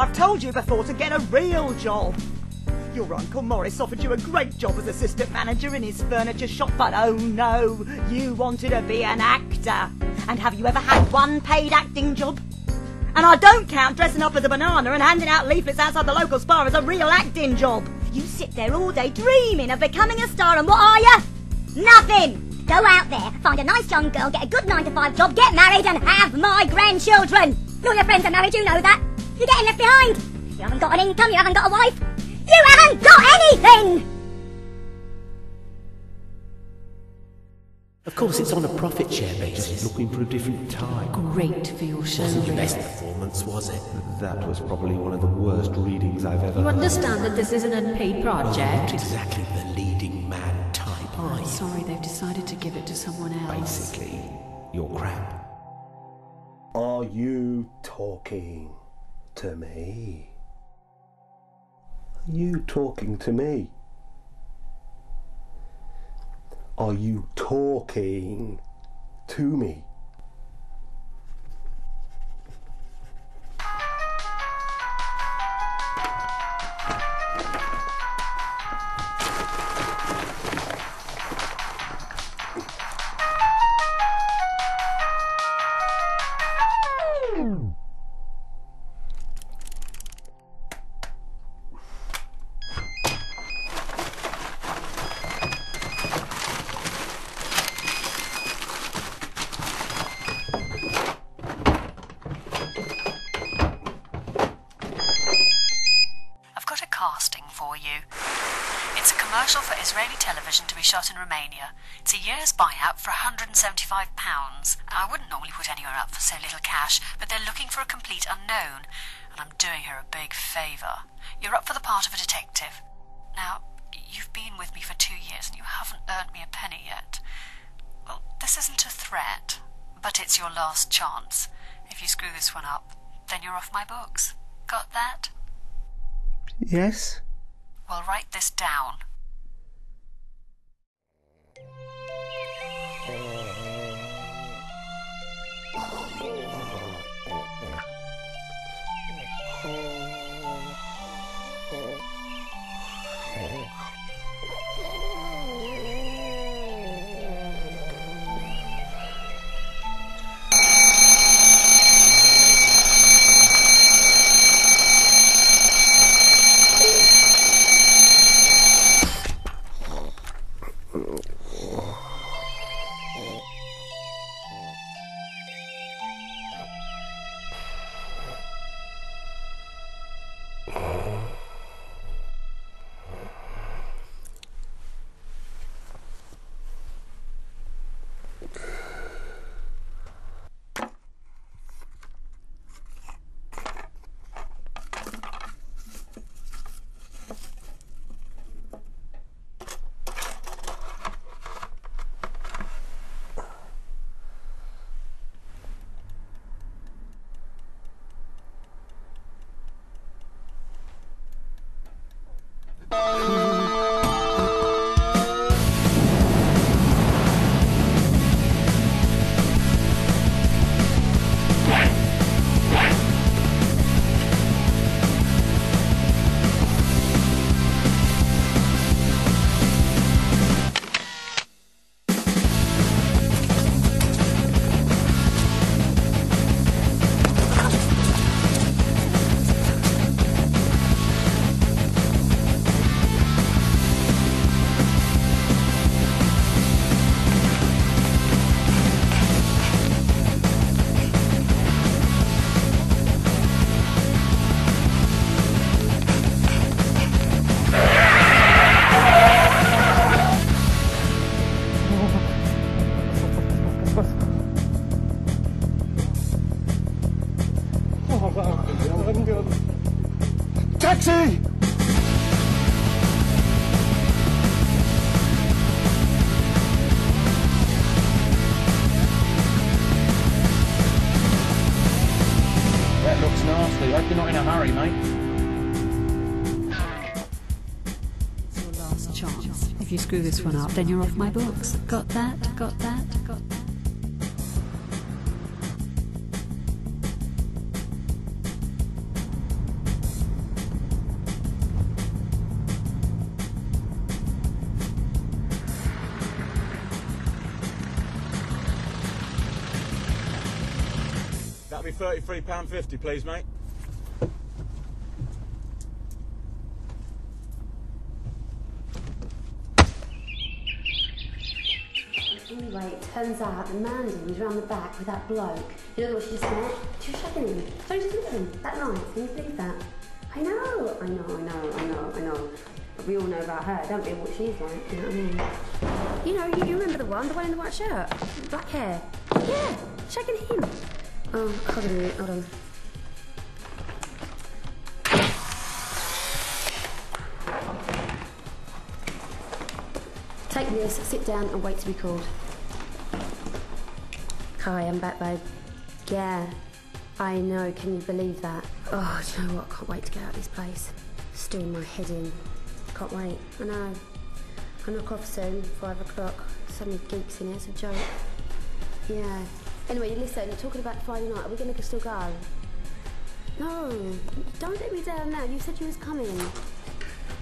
I've told you before to get a real job. Your Uncle Morris offered you a great job as assistant manager in his furniture shop, but oh no, you wanted to be an actor. And have you ever had one paid acting job? And I don't count dressing up as a banana and handing out leaflets outside the local spa as a real acting job. You sit there all day dreaming of becoming a star, and what are you? Nothing! Go out there, find a nice young girl, get a good 9 to 5 job, get married, and have my grandchildren! All your friends are married, you know that. You're getting left behind. You haven't got an income, you haven't got a wife. You haven't got anything! Of course, it's on a profit share basis. Looking for a different type. Great for your show. Wasn't your best performance, was it? That was probably one of the worst readings I've ever You heard. understand that this is an unpaid Not project? exactly the leading man type, Oh, I'm sorry, they've decided to give it to someone else. Basically, you're crap. Are you talking to me? Are you talking to me? Are you talking to me? Shot in Romania. It's a year's buyout for £175. I wouldn't normally put anyone up for so little cash, but they're looking for a complete unknown, and I'm doing her a big favour. You're up for the part of a detective. Now, you've been with me for two years and you haven't earned me a penny yet. Well, this isn't a threat, but it's your last chance. If you screw this one up, then you're off my books. Got that? Yes? Well, write this down. Oh. Taxi! That looks nasty. Hope you're not in a hurry, mate. It's your last chance. If you screw this one up, then you're off my books. Got that? Got that? That'll be £33.50, please, mate. Anyway, it turns out that Mandy was round the back with that bloke. You know what she just met? She was shagging him. So she just him that night. Can you believe that? I know, I know, I know, I know, I know. But we all know about her, don't we? What she's like, you know what I mean? You know, you, you remember the one, the one in the white shirt? Black hair. Yeah, shagging him. Oh, hold on a minute, hold on. Take this, sit down and wait to be called. Hi, I'm back, babe. Yeah, I know, can you believe that? Oh, do you know what? Can't wait to get out of this place. Doing my head in. Can't wait. I know. I knock off soon, five o'clock. So many geeks in here, it's a joke. Yeah. Anyway, listen, you're talking about Friday night, are we gonna still go? No, don't let me down now. You said you was coming.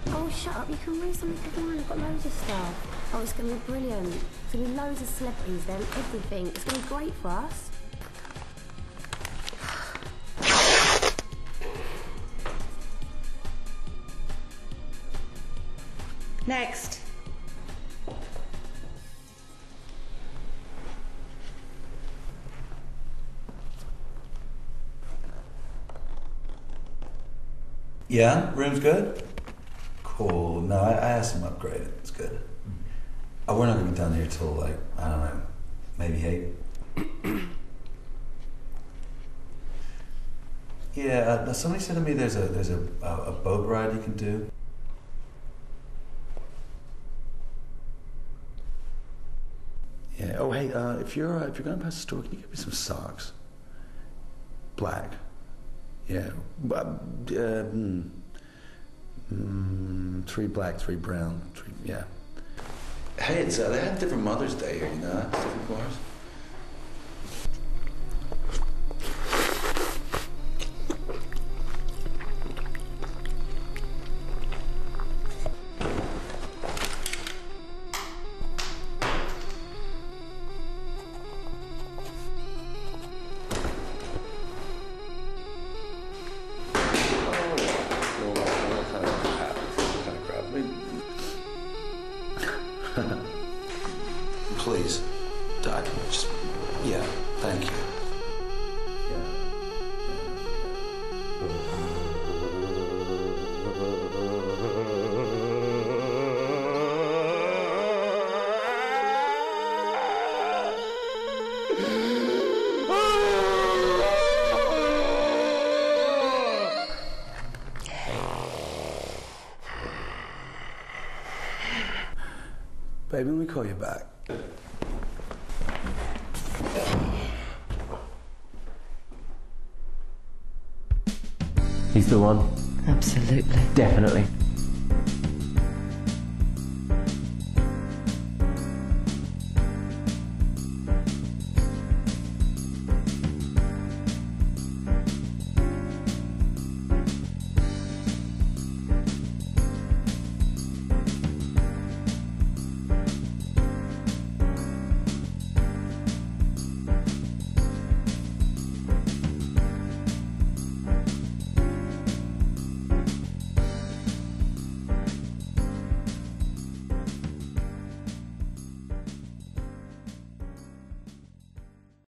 Oh, shut up. You can read something of mine. I've got loads of stuff. Oh, it's going to be brilliant. There's going to be loads of celebrities then, everything. It's going to be great for us. Next. Yeah, room's good. Cool. No, I, I asked him to upgrade it. It's good. Oh, we're not gonna be done here till like I don't know, maybe eight. yeah. Uh, somebody said to me there's a there's a, a, a boat ride you can do. Yeah. Oh, hey. Uh, if you're uh, if you're going past the store, can you get me some socks? Black. Yeah. Uh, mm, three black, three brown. Three, yeah. Hey, it's uh, they had different Mother's Day here, you know, different bars. Baby, let me call you back. He's the one. Absolutely. Definitely.